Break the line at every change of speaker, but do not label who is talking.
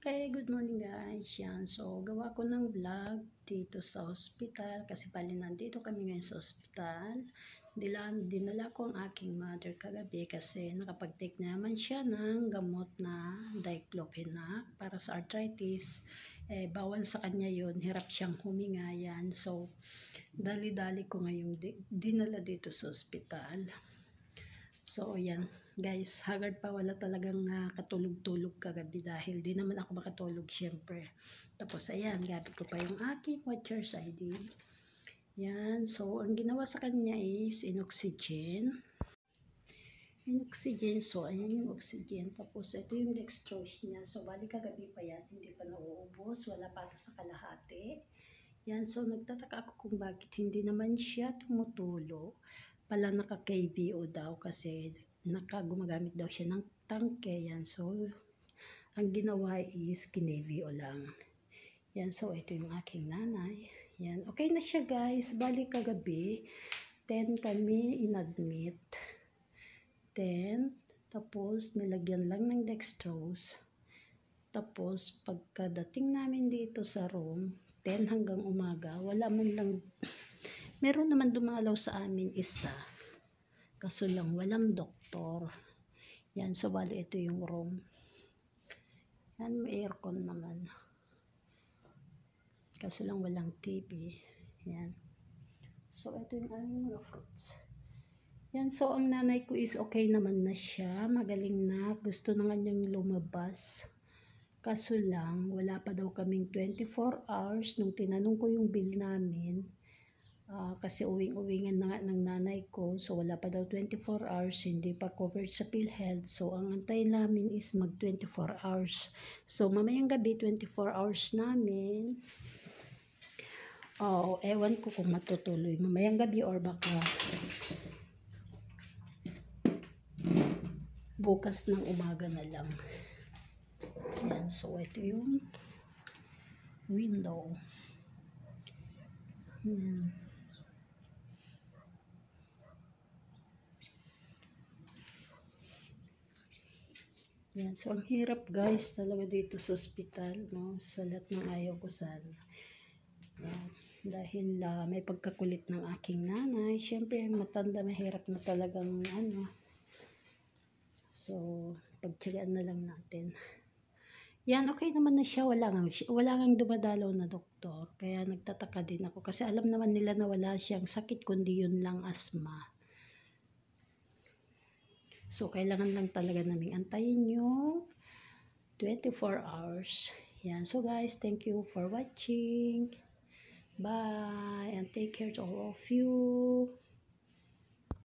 Okay, good morning guys. Yan. So, gawa ko ng vlog dito sa hospital kasi pali nandito kami ngayon sa hospital. Dila, dinala ko ang aking mother kagabi kasi nakapag-take naman siya ng gamot na diclofenac para sa arthritis. Eh, bawal sa kanya yon Hirap siyang huminga yan. So, dali-dali ko ngayong di, dinala dito sa hospital. So, yan. Guys, haggard pa. Wala talagang uh, katulog-tulog kagabi dahil di naman ako makatulog syempre. Tapos, ayan. Gamit ko pa yung aking watcher's ID. Yan. So, ang ginawa sa kanya is inoxygen. Inoxygen. So, ayan yung oxygen. Tapos, ito yung dextrose niya. So, bali kagabi pa yan. Hindi pa nauubos. Wala pa sa kalahati. Yan. So, nagtataka ako kung bakit hindi naman siya tumutulo pala naka-KBO daw kasi nakagumagamit daw siya ng tangke yan. So ang ginawa is kinevio lang. Yan so ito yung aking nanay. Yan okay na siya guys. Balik kagabi 10 kami inadmit. 10 tapos nilagyan lang ng dextrose. Tapos pagkadating namin dito sa room 10 hanggang umaga wala man lang Meron naman dumalaw sa amin isa. Kaso lang walang doktor. Yan, so bali ito yung room. Yan, may aircon naman. Kaso lang walang TV. Yan. So, ito yung aming mga fruits. Yan, so ang nanay ko is okay naman na siya. Magaling na. Gusto na nga niyang lumabas. Kaso lang, wala pa daw kaming 24 hours. Nung tinanong ko yung bill namin, Uh, kasi uwing-uwingan na nga ng nanay ko. So, wala pa daw 24 hours. Hindi pa covered sa PhilHealth. So, ang antay namin is mag 24 hours. So, mamayang gabi, 24 hours namin. Oh, ewan ko kung matutuloy. Mamayang gabi or baka bukas ng umaga na lang. Yan. So, ito yung window. Hmm. Yan. So, ang hirap guys talaga dito sa hospital, no? Sa lahat ng ayaw ko sana. Yan. Dahil uh, may pagkakulit ng aking nanay. Siyempre, matanda, mahirap na talagang ano. So, pagtsagaan na lang natin. Yan, okay naman na siya. Wala nga, wala nga dumadalaw na doktor. Kaya nagtataka din ako. Kasi alam naman nila na wala siyang sakit, kundi yun lang asma. So, kailangan lang talaga namin antayin yung 24 hours. Yan. So, guys, thank you for watching. Bye. And take care to all of you.